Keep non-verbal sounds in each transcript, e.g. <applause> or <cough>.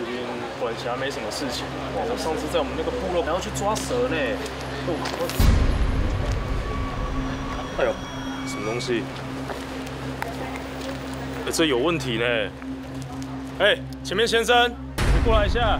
附近管辖没什么事情。哇，我上次在我们那个部落还要去抓蛇呢。哎呦，什么东西？哎，这有问题呢。哎，前面先生，你过来一下。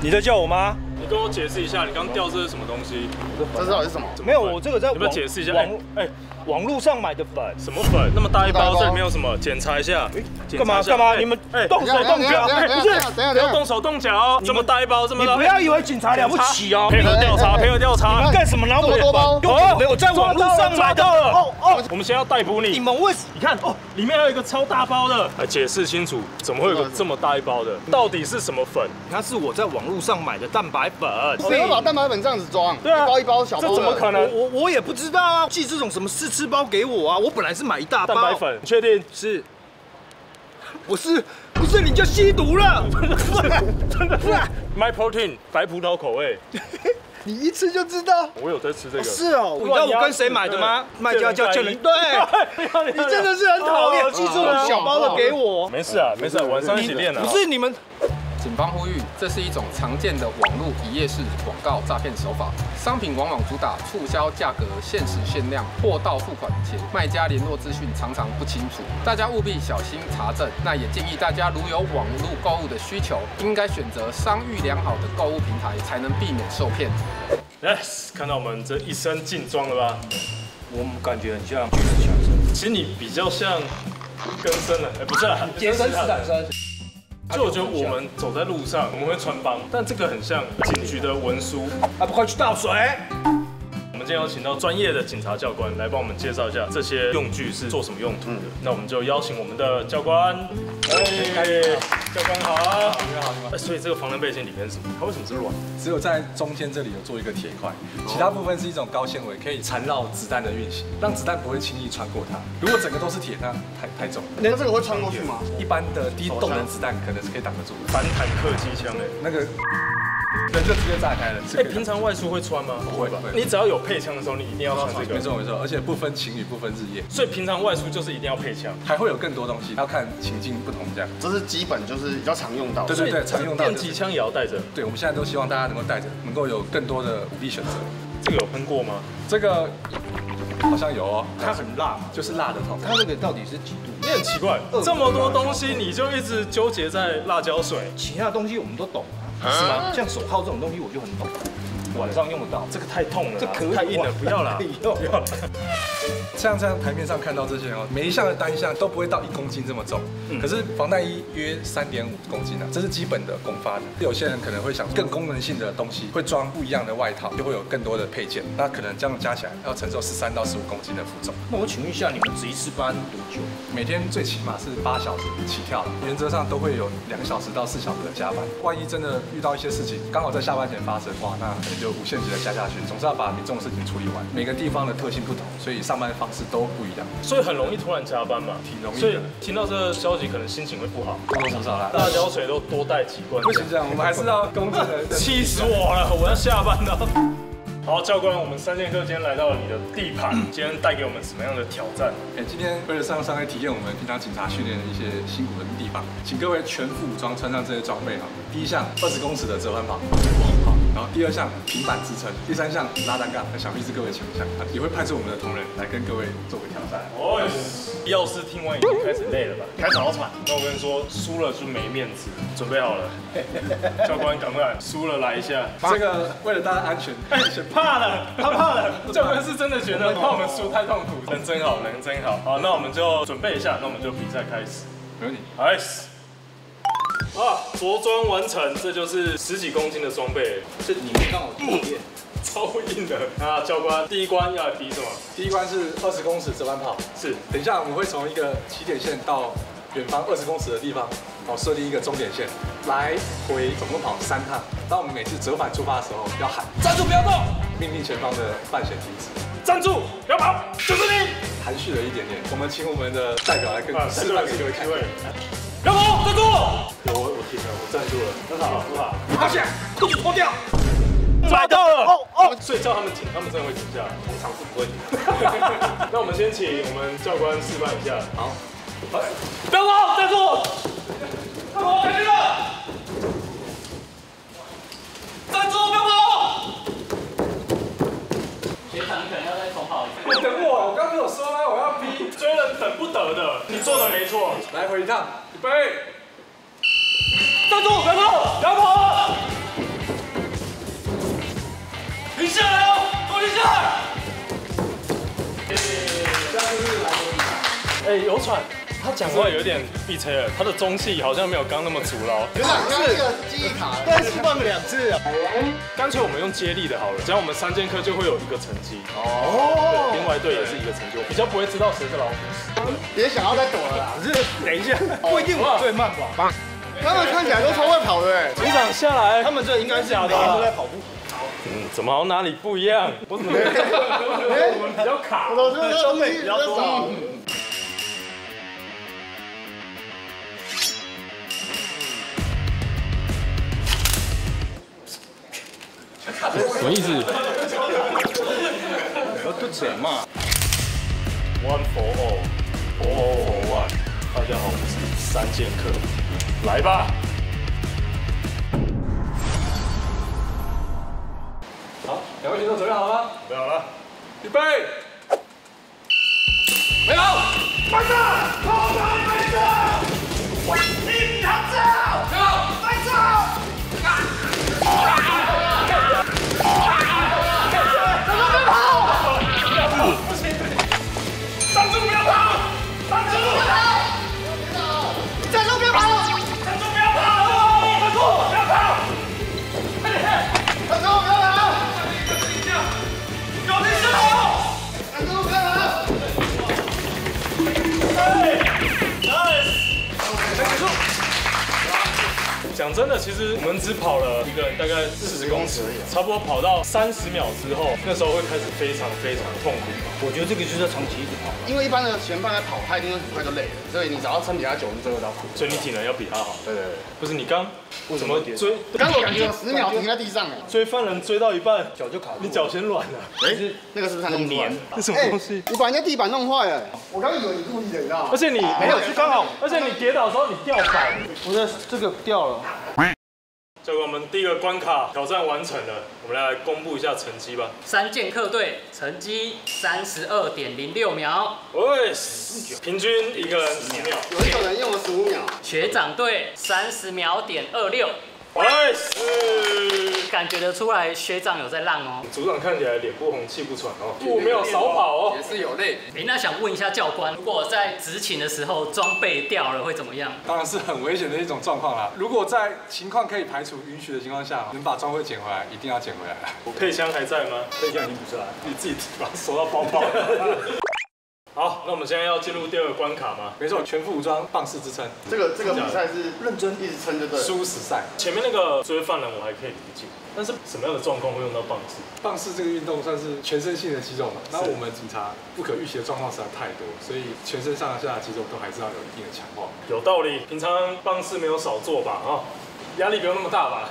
你在叫我吗？你跟我解释一下，你刚掉这是什么东西？这到底是什么？没有，我这个在你要不要网解释一下网哎，网络上买的粉，什么粉？那么大一包，这里面有什么？检查一下。检干嘛干嘛你们哎，动手动脚不是，不要动手动脚哦。这么大一包，这么大，你不要以为警察了不起哦，配合调查，配合调查。你干什么拿我的这么多包粉？哦，没有在网络上买到了哦哦，我们先要逮捕你。你们为你看哦，里面还有一个超大包的，来解释清楚，怎么会有个这么大一包的？到底是什么粉？它是我在网络上买的蛋白粉。谁会把蛋白粉这样子装？对啊一包一包小包这怎么可能？我我也不知道啊，寄这种什么试吃包给我啊，我本来是买一大包蛋白粉，你确定？是，不是不是你就吸毒了？<laughs> 真的是 <laughs> My Protein 白葡萄口味，<laughs> 你一吃就知道。我有在吃这个。是哦，你知道我跟谁买的吗？卖家叫叫人对，你 <laughs> 你真的是很讨厌，记住了小包的给我。没事啊，没事啊，晚上一起练啊。不是你们警方呼吁，这是一种常见的网络一夜式广告诈骗手法。商品往往主打促销价格、限时限量、货到付款前，卖家联络资讯常常不清楚，大家务必小心查证。那也建议大家，如有网络购物的需求，应该选择商誉良好的购物平台，才能避免受骗。Yes，看到我们这一身劲装了吧？我们感觉很像巨石强森，其实你比较像更生了，哎，不是啊，<laughs> 健身斯坦森。就我觉得我们走在路上，我们会穿帮，但这个很像警局的文书。啊，不快去倒水！我们今天邀请到专业的警察教官来帮我们介绍一下这些用具是做什么用途的。那我们就邀请我们的教官，哎，教官好，你们好，你们好。哎，所以这个防弹背心里面是什么？它为什么是软？只有在中间这里有做一个铁块，其他部分是一种高纤维，可以缠绕子弹的运行，让子弹不会轻易穿过它。如果整个都是铁，那太太重了。那这个会穿过去吗？一般的低动能子弹可能是可以挡得住的，反坦克机枪哎。那个人就直接炸开了。哎，平常外出会穿吗？不会吧你只要有配枪的时候，你一定要穿这个。没错没错，而且不分晴雨不分日夜，所以平常外出就是一定要配枪。还会有更多东西，要看情境不同这样。这是基本，就是比较常用到的。对对对，常用到的电击枪也要带着。对，我们现在都希望大家能够带着，能够有更多的武力选择。这个有喷过吗？这个好像有哦，它很辣，就是辣的痛。它这个到底是几度？你很奇怪，这么多东西你就一直纠结在辣椒水，其他东西我们都懂啊，是吗？像手铐这种东西我就很懂，晚上用得到。这个太痛了，这可以太硬了，不要了，可以用不要了。像这样台面上看到这些哦，每一项的单项都不会到一公斤这么重，可是防弹衣约三点五公斤啊，这是基本的公发的。有些人可能会想更功能性的东西，会装不一样的外套，就会有更多的配件，那可能这样加起来要承受十三到十五公斤的负重。那我请问一下，你们值一次班多久？每天最起码是八小时起跳，原则上都会有两小时到四小时的加班。万一真的遇到一些事情，刚好在下班前发生，哇，那可能就无限期的加下去。总是要把民众的事情处理完。每个地方的特性不同，所以上班方式都不一样，所以很容易突然加班嘛，挺容易的所以听到这个消息，可能心情会不好。多多少少啦。辣椒水都多带几罐。不行这样，我们还是要公正的。<laughs> 气死我了！我要下班了。好，教官，我们三剑客今天来到了你的地盘，<clears throat> 今天带给我们什么样的挑战？哎，今天为了上上来体验我们平常警察训练的一些辛苦的地方，请各位全副武装，穿上这些装备哈。第一项二十公尺的折返跑，好，然后第二项平板支撑，第三项拉单杠，想必是各位强项，也会派出我们的同仁来跟各位做个挑战。哦，药师听完已经开始累了吧？开始好喘。那我跟你说，输了就没面子，准备好了。<laughs> 教官，赶快，输了来一下。这个为了大家安全，<laughs> 哎，怕了，他怕了。教官是真的觉得怕我们输太痛苦，人真好，人真好。好，那我们就准备一下，那我们就比赛开始。没问题。Nice。啊，着装完成，这就是十几公斤的装备，这里面刚好体验。<laughs> 超硬的。啊教官第一关要来比什么？第一关是二十公尺折返跑，是等一下我们会从一个起点线到远方二十公尺的地方，哦，设立一个终点线，来回总共跑三趟。当我们每次折返出发的时候，要喊站住，不要动！命令前方的半险停止。站住，不要跑，就是你！含蓄了一点点，我们请我们的代表来跟啊，示范给各位看不要跑站住我我停了我站住了很好很好。而且裤子脱掉抓到了。哦哦。所以叫他们停他们真的会停下我通常是不会停那我们先请我们教官示范一下。好。哎不要跑站住快跑开这个站住别喊你可能要再重跑一等我我刚刚没有说吗我要逼。<laughs> 追了等不得的。你做的没错。来回一趟。备，站住！不要跑！不要跑！停下来哦！给我停下来！哎，有喘。他讲话有点闭车了，他的中气好像没有刚那么足牢。原来刚这个记忆卡但是放了两次啊。干脆我们用接力的好了，只要我们三剑客就会有一个成绩。哦。另外一队也是一个成绩，我比较不会知道谁是老虎。别想要再躲了啦。可是等一下，不一定我最慢吧？他们看起来都超会跑的哎。组长下来，他们这应该是假的。都在跑步。嗯，怎么好像哪里不一样？我怎么？我们比较卡，我这兄弟比较多。什么意思？我肚子嘛。One for all, all for one。大家好，我是三剑客，来吧。好，两位选手准备好了吗？准备好了，预备。没有，讲真的，其实我们只跑了一个人大概四十公尺，差不多跑到三十秒之后，那时候会开始非常非常痛苦。我觉得这个就是要长期一直跑，因为一般的前半在跑，他一定会很快就累了，所以你只要撑比他久，你就追得到。所以你体能要比他好。对对对，不是你刚怎么追？刚我感觉十秒停在地上哎，追犯人追到一半脚就卡，你脚先软了。哎，那个是不是他弄黏？是什么东西？你把人家地板弄坏了。我刚以为你故意的，你知道吗？而且你没有，是刚好。而且你跌倒的时候你掉板，我的这个掉了。这个我们第一个关卡挑战完成了，我们来公布一下成绩吧。三剑客队成绩三十二点零六秒，喂，平均一个人十秒，有一个人用了十五秒。学长队三十秒点二六。哎，是，感觉得出来学长有在浪哦。组长看起来脸不红气不喘哦，步没有少跑哦，也是有累。哎，那想问一下教官，如果在执勤的时候装备掉了会怎么样？当然是很危险的一种状况啦。如果在情况可以排除、允许的情况下，能把装备捡回来，一定要捡回来。我 <laughs> 配枪还在吗？配枪已经不在，你自己把它收到包包。<laughs> 好，那我们现在要进入第二个关卡吗？没错，全副武装棒式支撑。这个这个比赛是认真一直撑就对。殊死赛。前面那个追犯人我还可以理解，但是什么样的状况会用到棒式？棒式这个运动算是全身性的肌肉嘛？那我们警察不可预期的状况实在太多，所以全身上下肌肉都还是要有一定的强化。有道理，平常棒式没有少做吧？啊，压力不用那么大吧？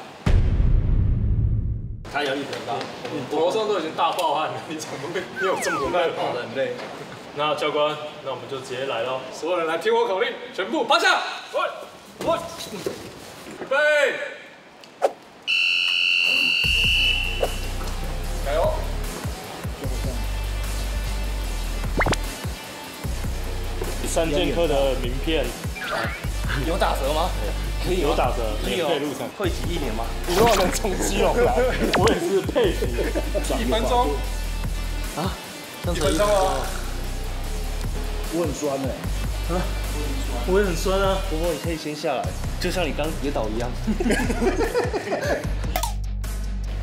他压力很大，你头上都已经大爆汗了，你怎么会你有这么多耐跑的很累？那教官，那我们就直接来喽！所有人来听我口令，全部趴下！喂喂，预备，加油！三剑客的名片有打折吗？可以有打折，免费入场，会籍一年吗？你如果能从基隆来，<laughs> 我也是佩服。一分钟啊？一分钟哦。我很酸哎，啊，我也很酸啊。不过你可以先下来，就像你刚跌倒一样。<laughs>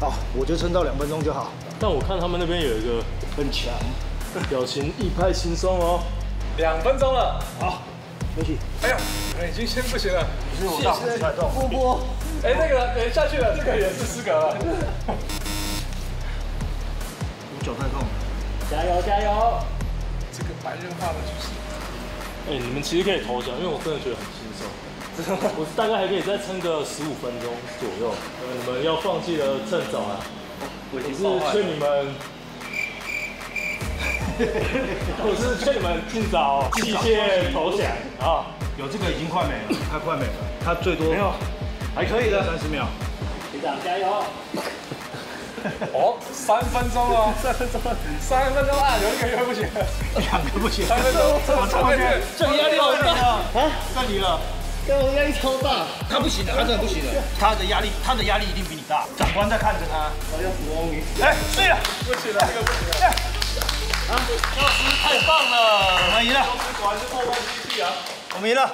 好，我就撑到两分钟就好。但我看他们那边有一个很强，表情一派轻松哦。两分钟了，好，没事。哎呀，已经先不行了。是我大腿太重。波波，哎，那个，哎，下去了，这个也是失格了。我脚太痛。加油，加油！这个白热化的就是，哎，你们其实可以投降，因为我真的觉得很轻松，<laughs> 我大概还可以再撑个十五分钟左右。你们要放弃了趁早啊！我是劝你们，我是劝你们尽早弃械投降啊！有这个已经快没了，他快没了，他最多没有，还可以的，三十秒。队长加油！哦，三分钟哦，三分钟，三分钟啊，有一个月不行，两个不行，三分钟，这么长天，这压力好大。啊！算你了，对我压力超大，他不行的，他真的不行的，他的压力，他的压力一定比你大。长官在看着他，我要死亡你。哎，对了，不行了，这个不行了，啊，老师太棒了，我们赢了，果然是破关机器啊！我们赢了。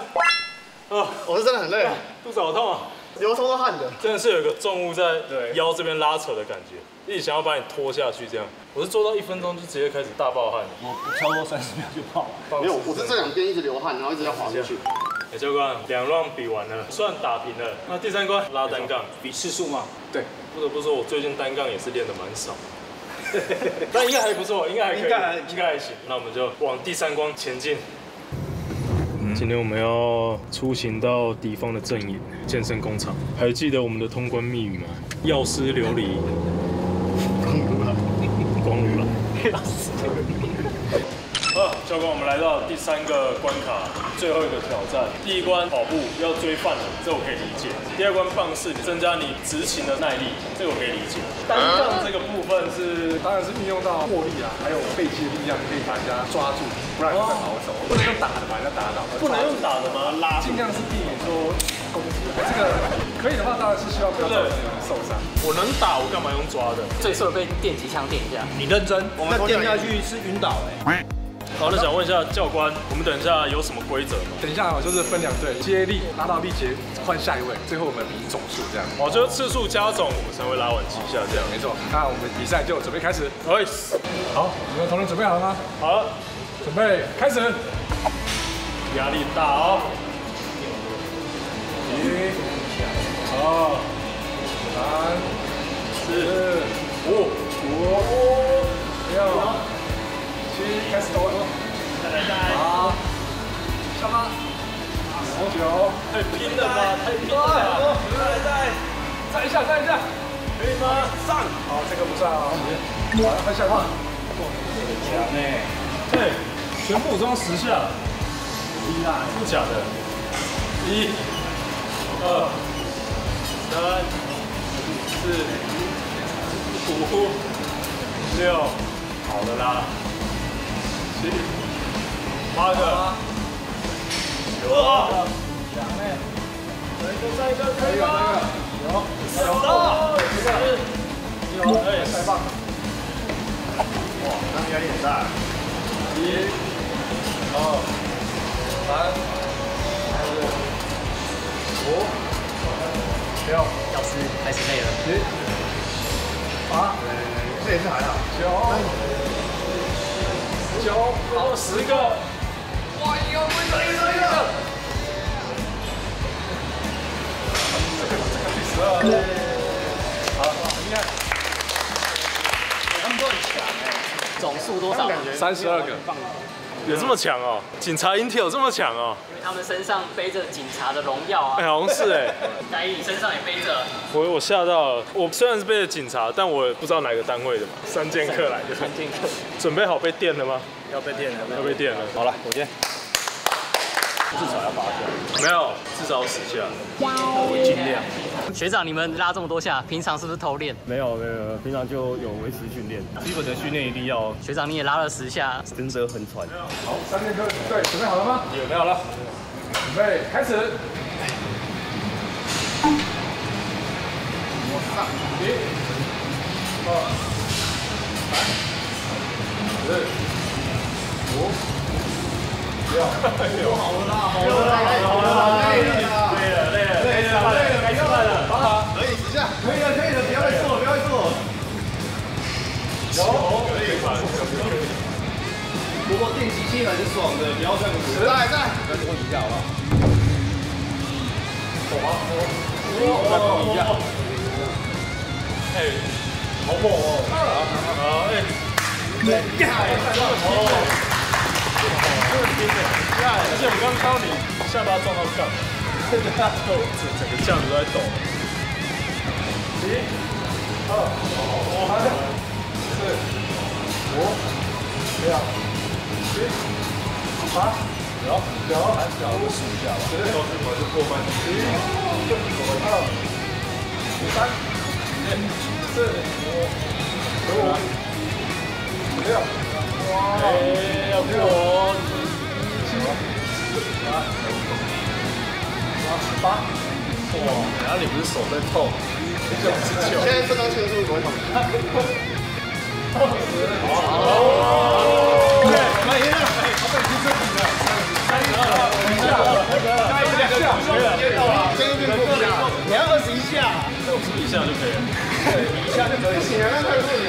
呃，我是真的很累，肚子好痛啊！流冲都汗的。真的是有一个重物在腰这边拉扯的感觉，一直想要把你拖下去这样。我是做到一分钟就直接开始大爆汗。我超过三十秒就爆了。没有，我是这两边一直流汗，然后一直要滑下去。哎，教官，两 round 比完了，算打平了。那第三关拉单杠，比次数吗？对，不得不说，我最近单杠也是练的蛮少。<laughs> 但应该还不错，应该还可以，应该还应该还行。那我们就往第三关前进。今天我们要出行到敌方的阵营健身工厂，还记得我们的通关密语吗？药师琉璃，光如了，光如了。啊，教官，我们来到第三个关卡，最后一个挑战。第一关跑步要追犯人，这我可以理解。第二关棒式增加你执勤的耐力，这个我可以理解。单杠这个部分是当然是运用到握力啊，还有背肌的力量，可以把人家抓住，不然会逃走。不能用打的把人家打倒，不能用打的吗？拉，尽量是避免说攻击。这个可以的话，当然是希望不要造受伤。我能打，我干嘛用抓的？最适合被电击枪电一下。你认真，我们电下去是晕倒哎。好，那想问一下教官，我们等一下有什么规则吗？等一下啊，就是分两队接力，拿到力竭换下一位，最后我们比总数这样。哦，就是次数加总，我们才会拉完几下这样。没错，那我们比赛就准备开始。哎，好，你们同仁准备好了吗？好了，准备开始。压力大哦。一、二、三、四、五、五、六。七，开始抖了。八，下八，九，太拼了吧，太拼了。再来再，再一下，再一下，可以吗？上。好，这个不算啊。好，快下八。很强呢。对，全部装十下。厉害，不假的。一，二，三，四，五，六，好的啦。七，八个，九个，两个，再一个，再一个，可以吗？有，十个，十，有，哎，太棒了！哇，那压力很大。一，二，三，四，五，六，老师开始累了。七，八，这也是还好。九。九，好，十个。哇，一个，一个，一个，一个。这个，这个第十二。好，厉害。他们都很强。总数多少？三十二个。有这么强哦？警察 Intel 这么强哦？因为他们身上背着警察的荣耀啊。哎，好像是哎。<laughs> 戴一，你身上也背着。我我吓到了。我虽然是背着警察，但我不知道哪个单位的嘛。三剑客来的。三剑客。准备好被电了吗？要被电了，要被电了。好了，我先。至少要八下。没有，至少十下。我尽量。<laughs> 学长，你们拉这么多下，平常是不是偷练？没有没有，平常就有维持训练，基本的训练一定要。学长，你也拉了十下，真的很喘。好，三剑客对，准备好了吗？有没有了？准备开始。一、二、三、四、五、六，<laughs> 好了，好了，好了，累了，很爽的，不要这样子。在在，再拖一下好不好？走吧，我再碰一下。哎，好猛哦！好，哎，厉害，这么拼的，这么拼的，厉害！而且我刚刚看到你下巴撞到杠，整个整个架子都在抖。一、二、三、四、五、六、七、八、九、九，还小，我数一下吧。十，手指头就过关。十一、二、三。四、这我没有，哎，要过十八，哇，然后你不是手在痛，九十九，现在这张签数多少？签数变不一样，你要二十一下，一下就可以了。一下就可以。不行啊，那太顺了。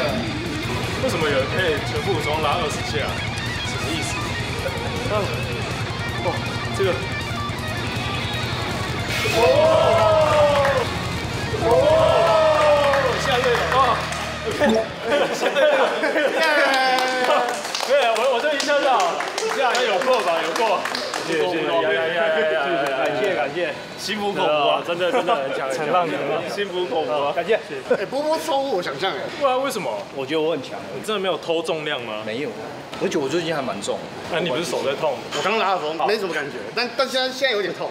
为什么有人可以全副武装拉二十下？什么意思？哇，这个下过吧？有过。谢谢谢谢！感谢感谢，心服口服啊！真的真的很强，很棒，心服口服啊！感谢。哎，波波超乎我想象哎。不然为什么？我觉得我很强，你真的没有偷重量吗？没有，而且我最近还蛮重。那你不是手在痛？我刚拉的时候没什么感觉，但但现在现在有点痛。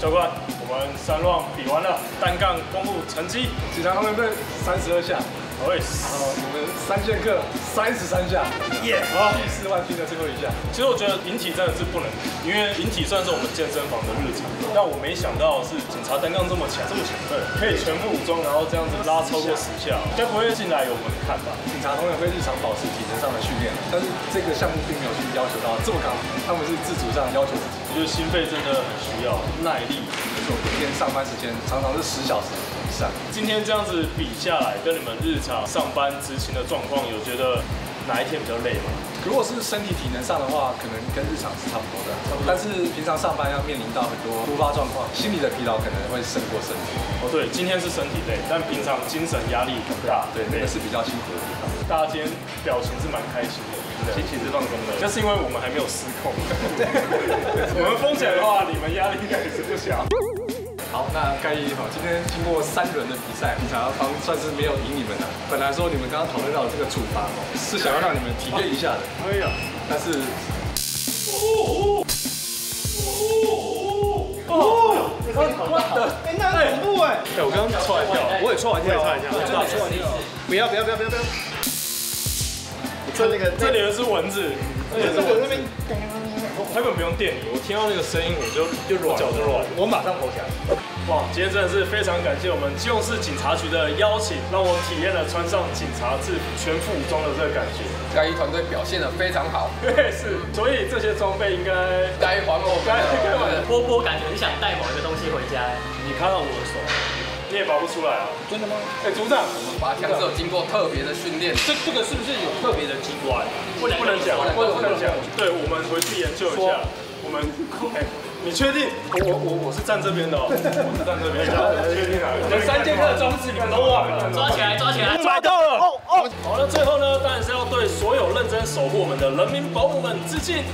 教官，我们三 round 比完了，单杠公布成绩。警察他们队三十二下，喂，然后我们三剑客三十三下，耶！好，第四万拼的最后一下。其实我觉得引体真的是不能，因为引体算是我们健身房的日常，但我没想到是警察单杠这么强，这么强，对，可以全副武装，然后这样子拉超过十下，该不会进来有门槛吧？警察同样会日常保持体能上的训练，但是这个项目并没有去要求到这么高，他们是自主上要求自己。我觉得心肺真的很需要耐力。我每天上班时间常常是十小时以上。今天这样子比下来，跟你们日常上班执勤的状况，有觉得哪一天比较累吗？如果是身体体能上的话，可能跟日常是差不多的，但是平常上班要面临到很多突发状况，心理的疲劳可能会胜过身体。哦，对，今天是身体累，但平常精神压力很大，对，那个是比较辛苦的地方。<laughs> 大家今天表情是蛮开心的。心情是放松的，那是因为我们还没有失控。<laughs> 我们疯起来的话，你们压力应该也是不小。好，那盖伊好，今天经过三轮的比赛，想要方算是没有赢你们的。本来说你们刚刚讨论到这个处罚哦，是想要让你们体验一下的。哎呀，但是，哦，哦，我的，哎，那很恐怖哎！哎，我刚刚踹一跳，我也踹一跳，踹一跳，踹一跳，不要不要不要不要不要！这那个这里的是蚊子，这里是蚊子。根本不用电你，我听到那个声音我就就软，脚就软，我马上跑起来。哇，今天真的是非常感谢我们基隆市警察局的邀请，让我体验了穿上警察制服全副武装的这个感觉。该一团队表现的非常好，<laughs> 对，是，所以这些装备应该该还我该该还。波波感觉很想带某一个东西回家。你看到我的手，你也拔不出来啊？真的吗？哎，组长，我们拔枪是有经过特别的训练，这这个是不是有特别的机关？不能不能讲，不能不能讲。对，我们回去研究一下。我们，哎，<laughs> 你确定？我我我我是站这边的哦，<laughs> 我是站这边的，确定啊？连三剑客的装置你们都忘了？抓起来，抓起来！抓到了！哦哦，好了，最后呢，当然是要对所有认真守护我们的人民保姆们致敬。